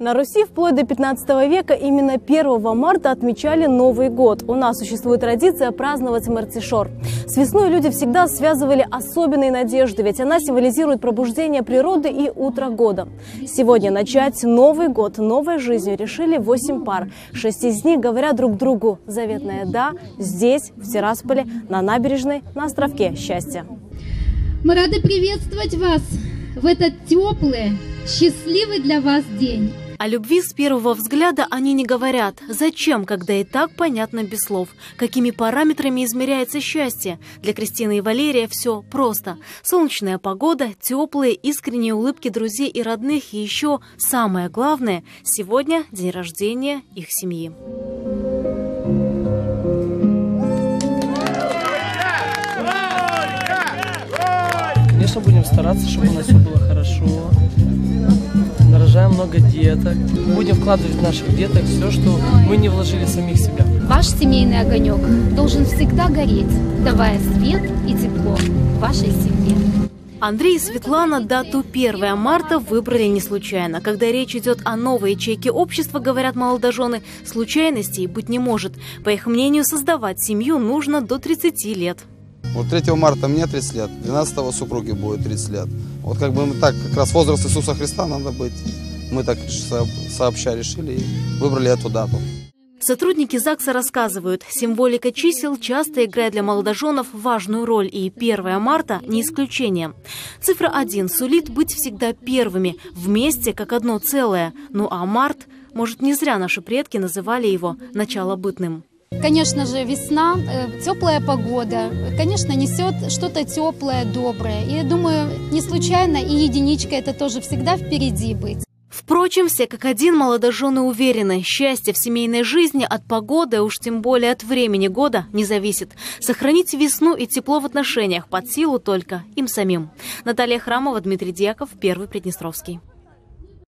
На Руси вплоть до 15 века именно 1 марта отмечали Новый год. У нас существует традиция праздновать Мартишор. С весной люди всегда связывали особенные надежды, ведь она символизирует пробуждение природы и утро года. Сегодня начать Новый год новой жизнью решили 8 пар. Шесть из них говорят друг другу заветное «да» здесь, в Тирасполе, на набережной, на островке счастья. Мы рады приветствовать вас в этот теплый, счастливый для вас день. О любви с первого взгляда они не говорят. Зачем, когда и так понятно без слов? Какими параметрами измеряется счастье? Для Кристины и Валерия все просто. Солнечная погода, теплые, искренние улыбки друзей и родных. И еще самое главное, сегодня день рождения их семьи. Конечно, будем стараться, чтобы у нас все было хорошо. Много деток. Будем вкладывать в наших деток все, что мы не вложили в самих себя. Ваш семейный огонек должен всегда гореть, давая свет и тепло вашей семье. Андрей и Светлана дату 1 марта выбрали не случайно. Когда речь идет о новой ячейке общества, говорят молодожены, случайностей быть не может. По их мнению, создавать семью нужно до 30 лет. Вот 3 марта мне 30 лет, 12 супруги будет 30 лет. Вот как бы мы так, как раз возраст Иисуса Христа надо быть. Мы так сообща решили и выбрали эту дату. Сотрудники ЗАГСа рассказывают, символика чисел часто играет для молодоженов важную роль, и 1 марта не исключение. Цифра 1 сулит быть всегда первыми, вместе как одно целое. Ну а март, может, не зря наши предки называли его началобытным. Конечно же, весна, э, теплая погода, конечно, несет что-то теплое, доброе. И я думаю, не случайно и единичка это тоже всегда впереди быть. Впрочем, все как один молодожены уверены, счастье в семейной жизни от погоды, уж тем более от времени года, не зависит. Сохранить весну и тепло в отношениях под силу только им самим. Наталья Храмова, Дмитрий Дьяков, Первый Приднестровский.